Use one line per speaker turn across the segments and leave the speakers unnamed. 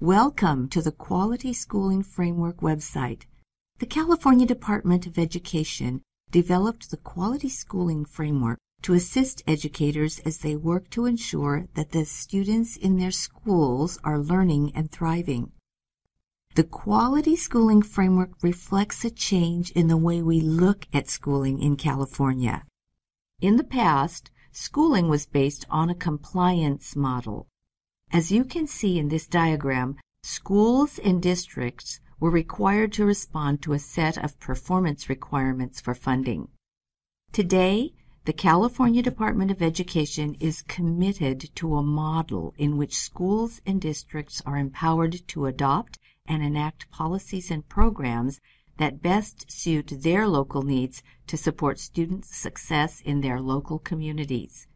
Welcome to the Quality Schooling Framework website. The California Department of Education developed the Quality Schooling Framework to assist educators as they work to ensure that the students in their schools are learning and thriving. The Quality Schooling Framework reflects a change in the way we look at schooling in California. In the past, schooling was based on a compliance model. As you can see in this diagram, schools and districts were required to respond to a set of performance requirements for funding. Today, the California Department of Education is committed to a model in which schools and districts are empowered to adopt and enact policies and programs that best suit their local needs to support students' success in their local communities.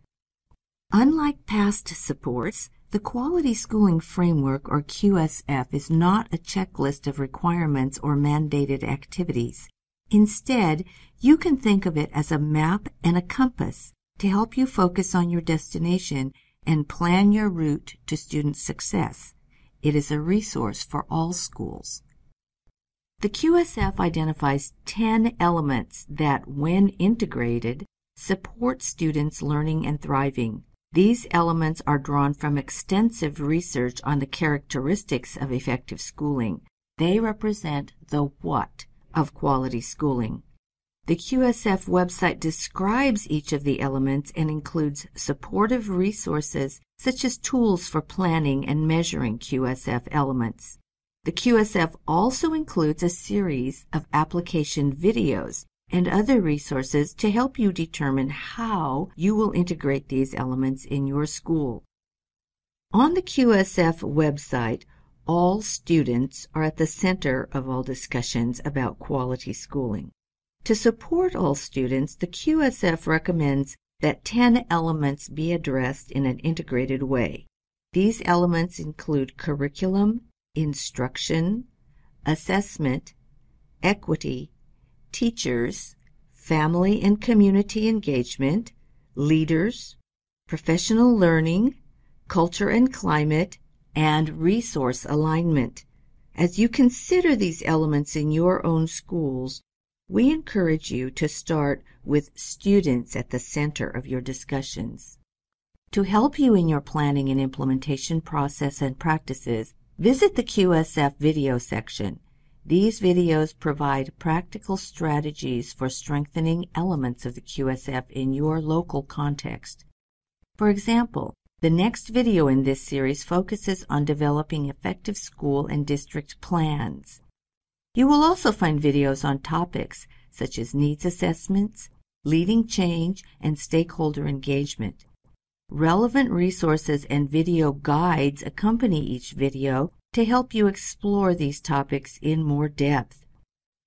Unlike past supports, the Quality Schooling Framework, or QSF, is not a checklist of requirements or mandated activities. Instead, you can think of it as a map and a compass to help you focus on your destination and plan your route to student success. It is a resource for all schools. The QSF identifies 10 elements that, when integrated, support students' learning and thriving. These elements are drawn from extensive research on the characteristics of effective schooling. They represent the what of quality schooling. The QSF website describes each of the elements and includes supportive resources such as tools for planning and measuring QSF elements. The QSF also includes a series of application videos and other resources to help you determine how you will integrate these elements in your school. On the QSF website, all students are at the center of all discussions about quality schooling. To support all students, the QSF recommends that 10 elements be addressed in an integrated way. These elements include curriculum, instruction, assessment, equity, teachers, family and community engagement, leaders, professional learning, culture and climate, and resource alignment. As you consider these elements in your own schools, we encourage you to start with students at the center of your discussions. To help you in your planning and implementation process and practices, visit the QSF video section. These videos provide practical strategies for strengthening elements of the QSF in your local context. For example, the next video in this series focuses on developing effective school and district plans. You will also find videos on topics such as needs assessments, leading change, and stakeholder engagement. Relevant resources and video guides accompany each video to help you explore these topics in more depth.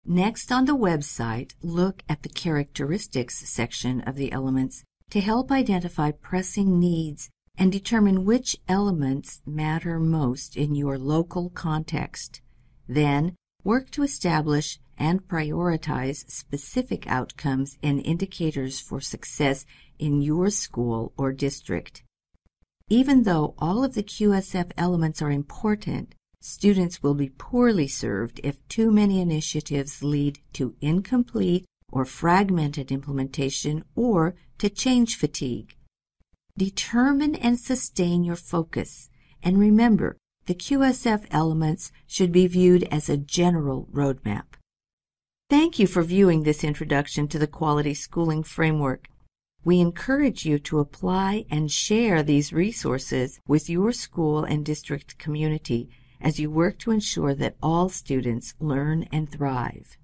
Next on the website, look at the characteristics section of the elements to help identify pressing needs and determine which elements matter most in your local context. Then, work to establish and prioritize specific outcomes and indicators for success in your school or district. Even though all of the QSF elements are important, students will be poorly served if too many initiatives lead to incomplete or fragmented implementation or to change fatigue. Determine and sustain your focus, and remember the QSF elements should be viewed as a general roadmap. Thank you for viewing this introduction to the Quality Schooling Framework. We encourage you to apply and share these resources with your school and district community as you work to ensure that all students learn and thrive.